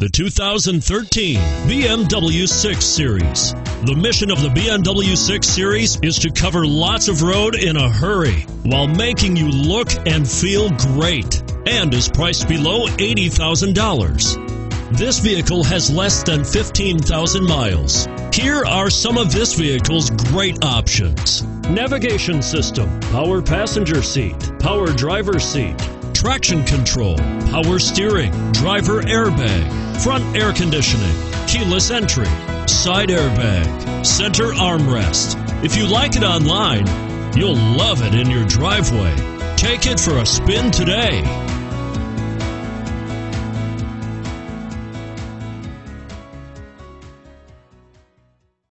The 2013 BMW 6 Series. The mission of the BMW 6 Series is to cover lots of road in a hurry while making you look and feel great and is priced below $80,000. This vehicle has less than 15,000 miles. Here are some of this vehicle's great options. Navigation system, power passenger seat, power driver seat, traction control, power steering, driver airbag, front air conditioning, keyless entry, side airbag, center armrest. If you like it online, you'll love it in your driveway. Take it for a spin today.